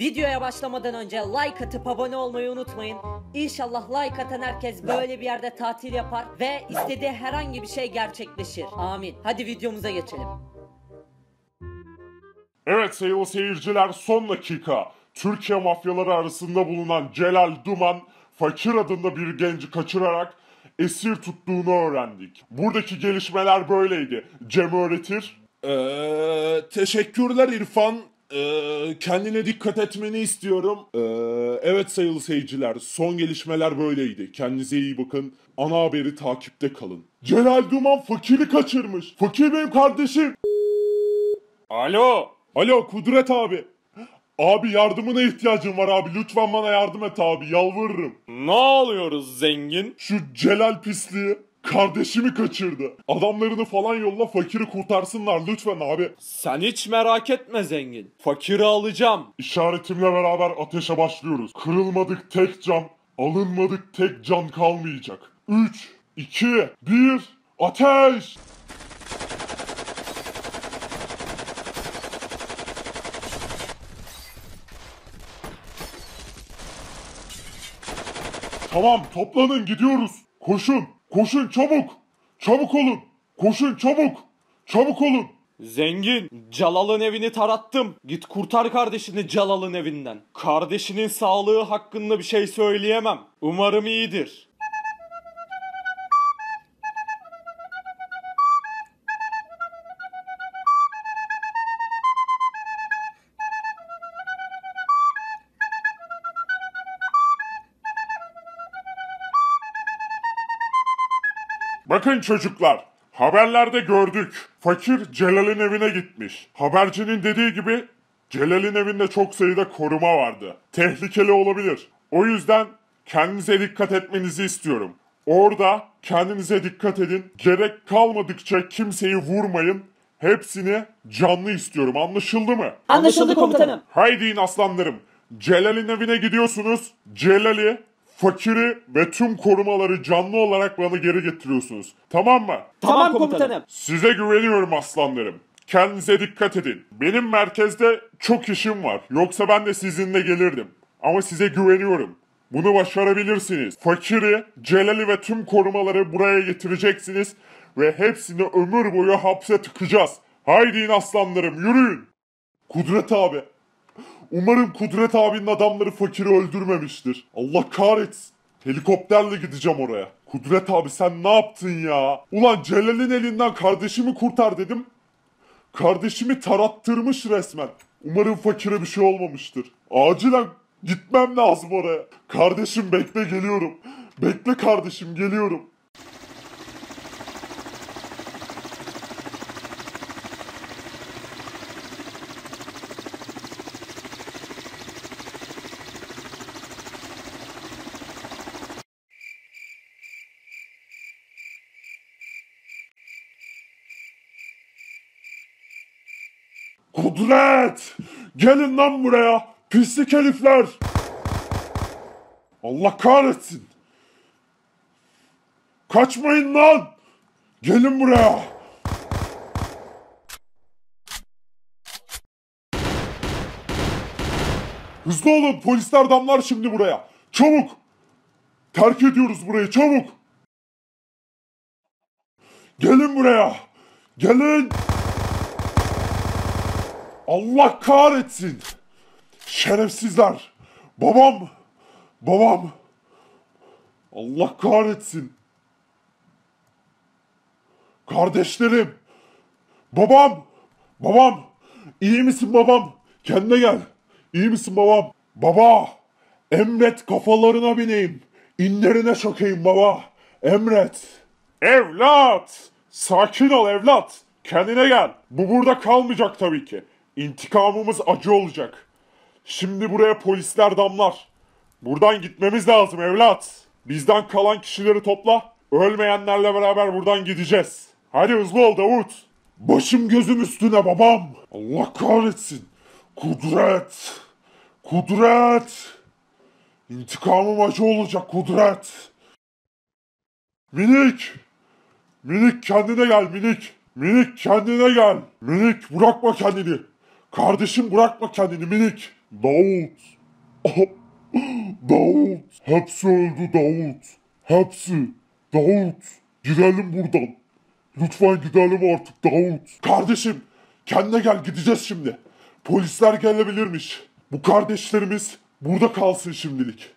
Videoya başlamadan önce like atıp abone olmayı unutmayın. İnşallah like atan herkes böyle bir yerde tatil yapar ve istediği herhangi bir şey gerçekleşir. Amin. Hadi videomuza geçelim. Evet sayılı seyirciler son dakika. Türkiye mafyaları arasında bulunan Celal Duman, Fakir adında bir genci kaçırarak esir tuttuğunu öğrendik. Buradaki gelişmeler böyleydi. Cem öğretir. Ee, teşekkürler İrfan. Ee, kendine dikkat etmeni istiyorum. Ee, evet sayılı seyirciler son gelişmeler böyleydi. Kendinize iyi bakın. Ana haberi takipte kalın. Celal Duman fakiri kaçırmış. Fakir benim kardeşim. Alo. Alo Kudret abi. Abi yardımına ihtiyacım var abi. Lütfen bana yardım et abi. Yalvarırım. Ne oluyoruz zengin? Şu Celal pisliği kardeşimi kaçırdı. Adamlarını falan yolla fakiri kurtarsınlar lütfen abi. Sen hiç merak etme zengin. Fakiri alacağım. İşaretimle beraber ateşe başlıyoruz. Kırılmadık tek cam, alınmadık tek can kalmayacak. 3, 2, 1, ateş! Tamam toplanın gidiyoruz. Koşun, koşun çabuk. Çabuk olun. Koşun çabuk. Çabuk olun. Zengin, Calal'ın evini tarattım. Git kurtar kardeşini Calal'ın evinden. Kardeşinin sağlığı hakkında bir şey söyleyemem. Umarım iyidir. Bakın çocuklar, haberlerde gördük. Fakir Celal'in evine gitmiş. Habercinin dediği gibi Celal'in evinde çok sayıda koruma vardı. Tehlikeli olabilir. O yüzden kendinize dikkat etmenizi istiyorum. Orada kendinize dikkat edin. Gerek kalmadıkça kimseyi vurmayın. Hepsini canlı istiyorum. Anlaşıldı mı? Anlaşıldı komutanım. Haydi in aslanlarım. Celal'in evine gidiyorsunuz. Celal'i, fakiri ve tüm korumaları canlı olarak bana geri getiriyorsunuz. Tamam mı? Tamam komutanım. Size güveniyorum aslanlarım. Kendinize dikkat edin. Benim merkezde çok işim var. Yoksa ben de sizinle gelirdim. Ama size güveniyorum. Bunu başarabilirsiniz. Fakiri, Celal'i ve tüm korumaları buraya getireceksiniz ve hepsini ömür boyu hapse tıkacağız. Haydi in aslanlarım yürüyün. Kudret abi. Umarım Kudret abinin adamları fakiri öldürmemiştir. Allah kahretsin. Helikopterle gideceğim oraya. Kudret abi sen ne yaptın ya? Ulan Celal'in elinden kardeşimi kurtar dedim. Kardeşimi tarattırmış resmen. Umarım fakire bir şey olmamıştır. Acilen gitmem lazım oraya. Kardeşim bekle geliyorum. Bekle kardeşim geliyorum. Kudret! Gelin lan buraya! Pislik herifler! Allah kahretsin! Kaçmayın lan! Gelin buraya! Hızlı olun polisler damlar şimdi buraya. Çabuk! Terk ediyoruz burayı çabuk! Gelin buraya! Gelin! Allah kahretsin. Şerefsizler. Babam. Babam. Allah kahretsin. Kardeşlerim. Babam. Babam. İyi misin babam? Kendine gel. İyi misin babam? Baba. Emret kafalarına bineyim. İnlerine çökeyim baba. Emret. Evlat. Sakin ol evlat. Kendine gel. Bu burada kalmayacak tabii ki. İntikamımız acı olacak. Şimdi buraya polisler damlar. Buradan gitmemiz lazım evlat. Bizden kalan kişileri topla. Ölmeyenlerle beraber buradan gideceğiz. Hadi hızlı ol Davut. Başım gözüm üstüne babam. Allah kahretsin. Kudret. Kudret. İntikamım acı olacak Kudret. Minik. Minik kendine gel minik. Minik kendine gel. Minik bırakma kendini. Kardeşim bırakma kendini minik. Davut. Davut. Hepsi öldü Davut. Hepsi. Davut. Gidelim buradan. Lütfen gidelim artık Davut. Kardeşim kendine gel gideceğiz şimdi. Polisler gelebilirmiş. Bu kardeşlerimiz burada kalsın şimdilik.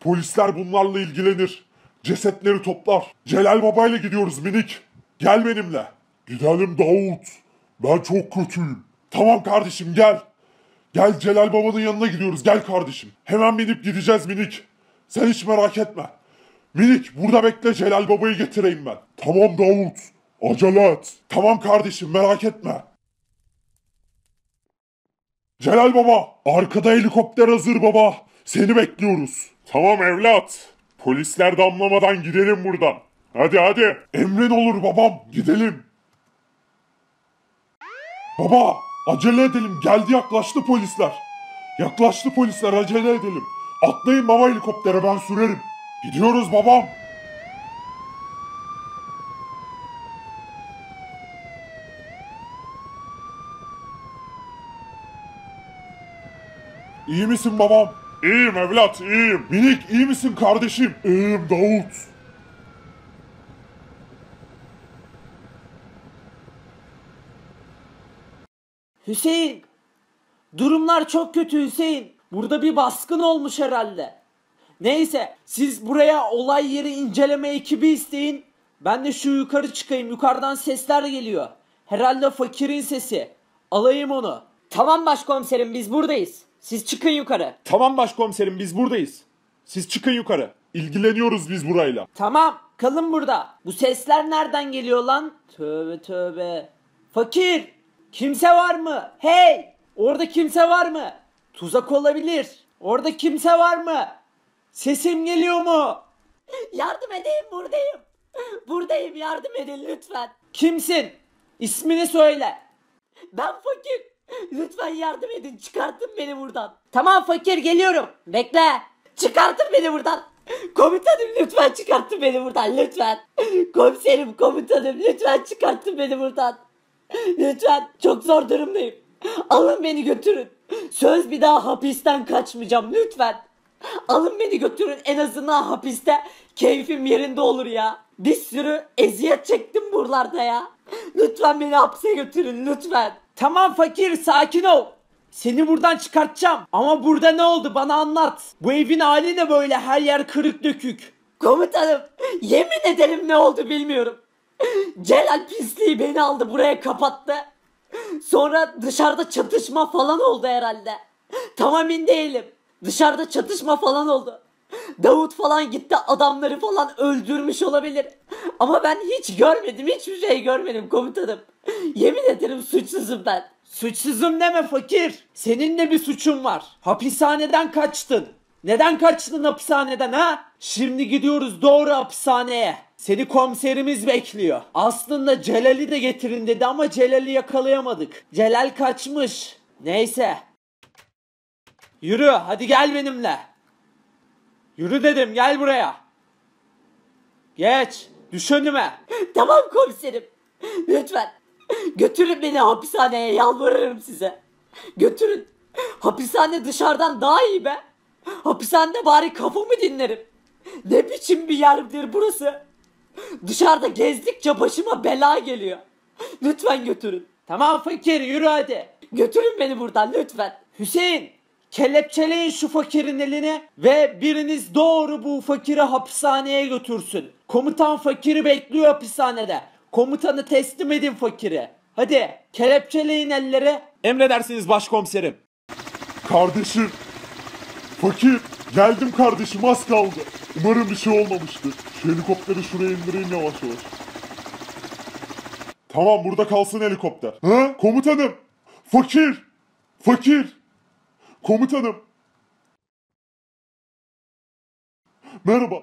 Polisler bunlarla ilgilenir. Cesetleri toplar. Celal Baba ile gidiyoruz minik. Gel benimle. Gidelim Davut. Ben çok kötüyüm. Tamam kardeşim gel. Gel Celal Baba'nın yanına gidiyoruz. Gel kardeşim. Hemen binip gideceğiz minik. Sen hiç merak etme. Minik burada bekle Celal Baba'yı getireyim ben. Tamam Davut. Acele et. Tamam kardeşim merak etme. Celal Baba. Arkada helikopter hazır baba. Seni bekliyoruz. Tamam evlat. Polisler damlamadan gidelim buradan. Hadi hadi. Emrin olur babam. Gidelim. Baba acele edelim geldi yaklaştı polisler. Yaklaştı polisler acele edelim. Atlayın baba helikoptere ben sürerim. Gidiyoruz babam. İyi misin babam? İyiyim evlat iyiyim. Minik iyi misin kardeşim? İyiyim Davut. Hüseyin! Durumlar çok kötü Hüseyin. Burada bir baskın olmuş herhalde. Neyse siz buraya olay yeri inceleme ekibi isteyin. Ben de şu yukarı çıkayım. Yukarıdan sesler geliyor. Herhalde fakirin sesi. Alayım onu. Tamam başkomiserim biz buradayız. Siz çıkın yukarı. Tamam başkomiserim biz buradayız. Siz çıkın yukarı. İlgileniyoruz biz burayla. Tamam kalın burada. Bu sesler nereden geliyor lan? Tövbe tövbe. Fakir! Kimse var mı? Hey! Orada kimse var mı? Tuzak olabilir. Orada kimse var mı? Sesim geliyor mu? Yardım edeyim buradayım. Buradayım yardım edin lütfen. Kimsin? İsmini söyle. Ben fakir. Lütfen yardım edin çıkartın beni buradan. Tamam fakir geliyorum. Bekle. Çıkartın beni buradan. Komutanım lütfen çıkartın beni buradan lütfen. Komiserim komutanım lütfen çıkartın beni buradan. Lütfen çok zor durumdayım. Alın beni götürün. Söz bir daha hapisten kaçmayacağım lütfen. Alın beni götürün en azından hapiste keyfim yerinde olur ya. Bir sürü eziyet çektim buralarda ya. Lütfen beni hapse götürün lütfen. Tamam fakir sakin ol. Seni buradan çıkartacağım. Ama burada ne oldu bana anlat. Bu evin hali ne böyle her yer kırık dökük. Komutanım yemin ederim ne oldu bilmiyorum. Celal pisliği beni aldı buraya kapattı. Sonra dışarıda çatışma falan oldu herhalde. Tam emin değilim. Dışarıda çatışma falan oldu. Davut falan gitti adamları falan öldürmüş olabilir. Ama ben hiç görmedim hiçbir şey görmedim komutanım. Yemin ederim suçsuzum ben. Suçsuzum deme fakir. Senin de bir suçun var. Hapishaneden kaçtın. Neden kaçtın hapishaneden ha? Şimdi gidiyoruz doğru hapishaneye. Seni komiserimiz bekliyor. Aslında Celal'i de getirin dedi ama Celal'i yakalayamadık. Celal kaçmış. Neyse. Yürü hadi gel benimle. Yürü dedim gel buraya. Geç. Düş önüme. Tamam komiserim. Lütfen. Götürün beni hapishaneye yalvarırım size. Götürün. Hapishane dışarıdan daha iyi be. Hapishanede bari kafamı dinlerim. Ne biçim bir yerdir burası. Dışarıda gezdikçe başıma bela geliyor. Lütfen götürün. Tamam fakir yürü hadi. Götürün beni buradan lütfen. Hüseyin kelepçeleyin şu fakirin elini ve biriniz doğru bu fakiri hapishaneye götürsün. Komutan fakiri bekliyor hapishanede. Komutanı teslim edin fakiri. Hadi kelepçeleyin elleri. Emredersiniz başkomiserim. Kardeşim. Fakir. Geldim kardeşim az kaldı. Umarım bir şey olmamıştır. Şu helikopteri şuraya indireyim yavaş yavaş. Tamam burada kalsın helikopter. Ha? Komutanım. Fakir. Fakir. Komutanım. Merhaba.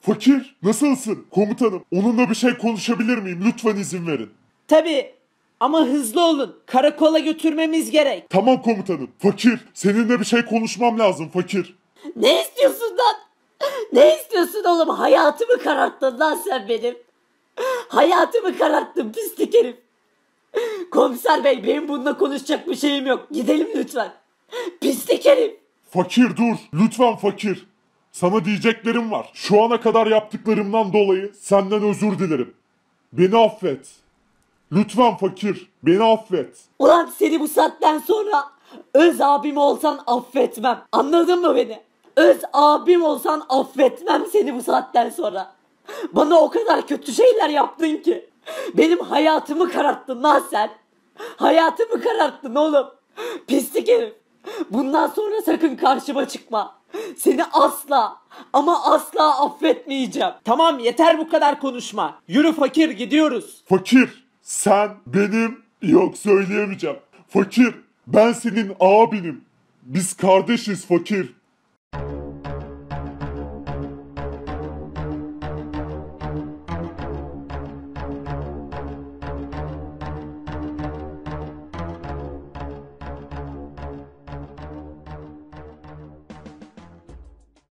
Fakir. Nasılsın? Komutanım. Onunla bir şey konuşabilir miyim? Lütfen izin verin. Tabi ama hızlı olun. Karakola götürmemiz gerek. Tamam komutanım. Fakir. Seninle bir şey konuşmam lazım fakir. Ne istiyorsun lan? Ne istiyorsun oğlum? Hayatımı kararttın lan sen benim. Hayatımı kararttın pislik herif. Komiser bey benim bununla konuşacak bir şeyim yok. Gidelim lütfen. Pislik herif. Fakir dur. Lütfen fakir. Sana diyeceklerim var. Şu ana kadar yaptıklarımdan dolayı senden özür dilerim. Beni affet. Lütfen fakir. Beni affet. Ulan seni bu saatten sonra öz abim olsan affetmem. Anladın mı beni? Öz abim olsan affetmem seni bu saatten sonra. Bana o kadar kötü şeyler yaptın ki. Benim hayatımı kararttın lan sen. Hayatımı kararttın oğlum. Pislik herif. Bundan sonra sakın karşıma çıkma. Seni asla ama asla affetmeyeceğim. Tamam yeter bu kadar konuşma. Yürü fakir gidiyoruz. Fakir. Sen benim yok söyleyemeyeceğim. Fakir. Ben senin abinim. Biz kardeşiz fakir.